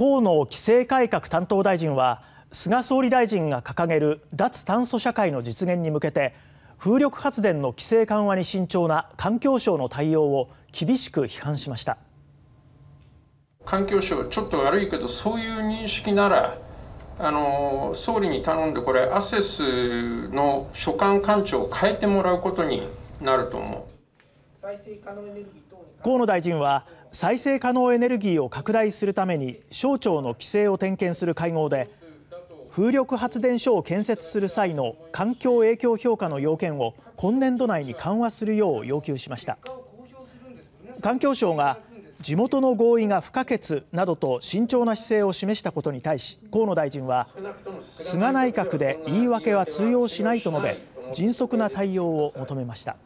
河野規制改革担当大臣は菅総理大臣が掲げる脱炭素社会の実現に向けて風力発電の規制緩和に慎重な環境省の対応を厳しく批判しました。環境省ちょっと悪いけどそういう認識ならあの総理に頼んでこれアセスの所管官庁を変えてもらうことになると思う。河野大臣は再生可能エネルギーを拡大するために省庁の規制を点検する会合で風力発電所を建設する際の環境影響評価の要件を今年度内に緩和するよう要求しました環境省が地元の合意が不可欠などと慎重な姿勢を示したことに対し河野大臣は菅内閣で言い訳は通用しないと述べ迅速な対応を求めました。